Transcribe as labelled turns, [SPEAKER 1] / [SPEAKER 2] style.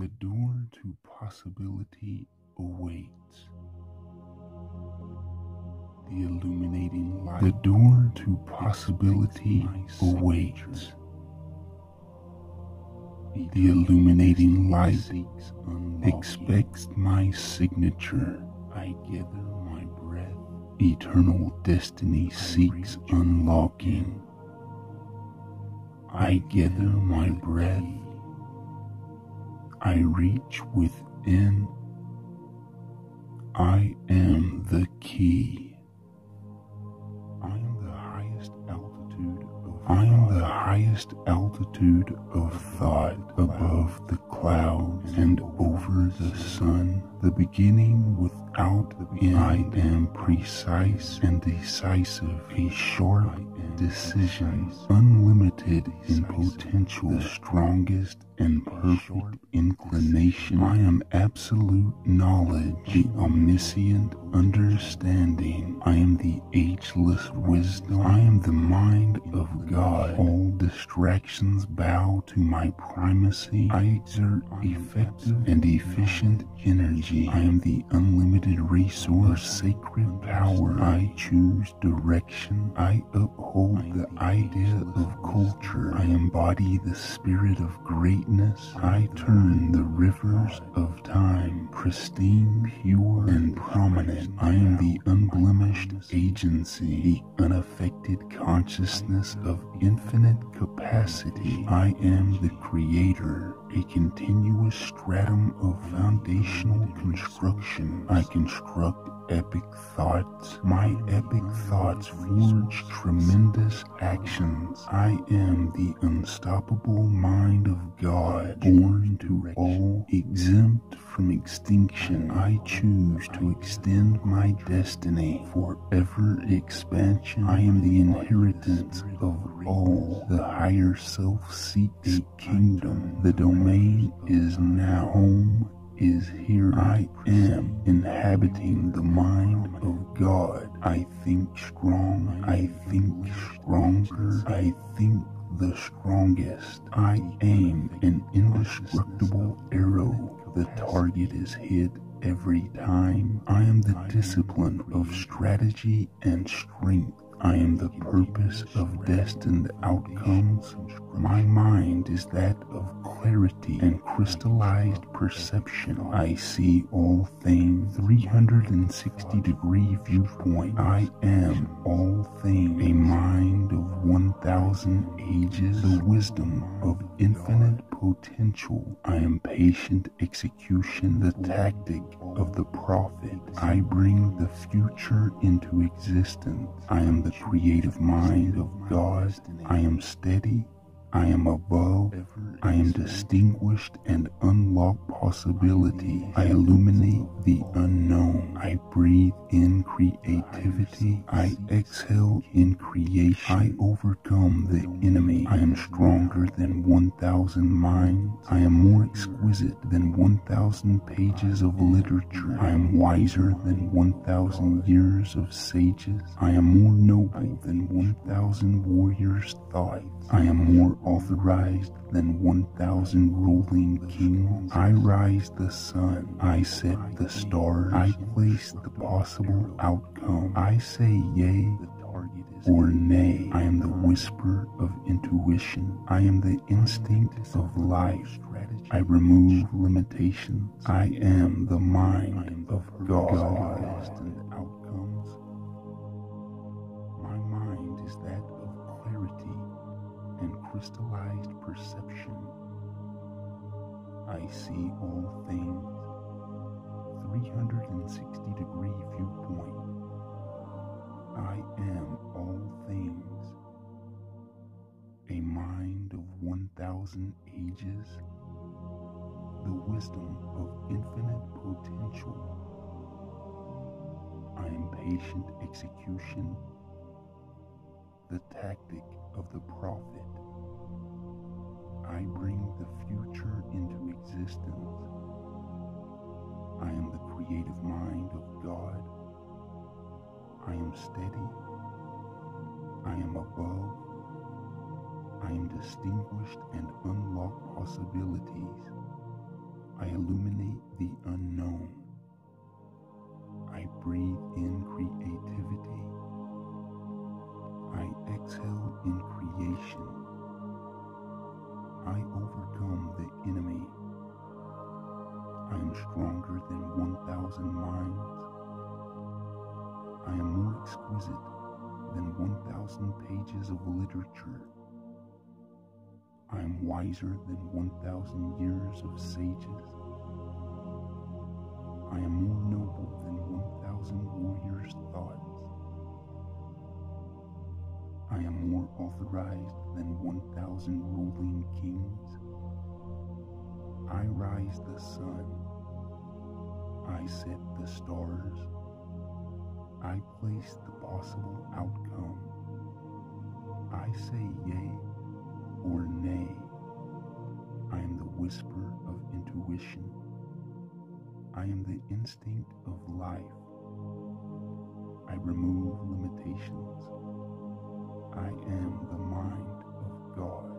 [SPEAKER 1] The door to possibility awaits. The illuminating light. The door to possibility awaits. The illuminating light expects my signature. I gather my breath. Eternal destiny seeks unlocking. I gather my breath. I reach within. I am the key. I am the highest altitude of I am the highest altitude of thought above the clouds and over the sun, the beginning without the end. I am precise and decisive, a sharp decision, unlimited in potential, the strongest and perfect inclination. I am absolute knowledge, the omniscient understanding. I am the ageless wisdom. I am the mind of God. All distractions bow to my primacy. I exert effective and efficient energy. I am the unlimited resource, sacred power. I choose direction. I uphold the idea of culture. I embody the spirit of greatness. I turn the rivers of time pristine, pure, and prominent. I am the unblemished agency, the unaffected consciousness of infinite capacity. I am the creator, a continuous stratum of foundational construction. I construct epic thoughts. My epic thoughts forge tremendous actions. I am the unstoppable mind of God, born to all, exempt from extinction. I choose to extend my destiny forever expansion. I am the inheritance of all. The higher self seeks a kingdom. The domain is now home is here I am inhabiting the mind of God. I think strong, I think stronger, I think the strongest. I aim an indestructible arrow. The target is hit every time. I am the discipline of strategy and strength. I am the purpose of destined outcomes. My mind is that of clarity and crystallized perception. I see all things 360 degree viewpoint. I am all things. 1,000 ages. The wisdom of infinite potential. I am patient execution, the tactic of the prophet. I bring the future into existence. I am the creative mind of God. I am steady I am above, I am distinguished and unlock possibility. I illuminate the unknown. I breathe in creativity. I exhale in creation. I overcome the enemy. I am stronger than 1,000 minds. I am more exquisite than 1,000 pages of literature. I am wiser than 1,000 years of sages. I am more noble than 1,000 warriors' thoughts. I am more authorized than 1,000 ruling kings. I rise the sun. I set the stars. I place the possible outcome. I say yea or nay. I am the whisper of intuition. I am the instinct of life. I remove limitations. I am the mind of God. Crystallized perception. I see all things 360 degree viewpoint. I am all things. A mind of 1,000 ages. The wisdom of infinite potential. I am patient execution. The tactic of the prophet. The future into existence. I am the creative mind of God. I am steady. I am above. I am distinguished and unlock possibilities. I illuminate the unknown. I breathe in creativity. I exhale in creation. I overcome the enemy. I am stronger than 1,000 minds. I am more exquisite than 1,000 pages of literature. I am wiser than 1,000 years of sages. I am more authorized than 1,000 ruling kings. I rise the sun. I set the stars. I place the possible outcome. I say yea or nay. I am the whisper of intuition. I am the instinct of life. I remove limitations. I am the mind of God.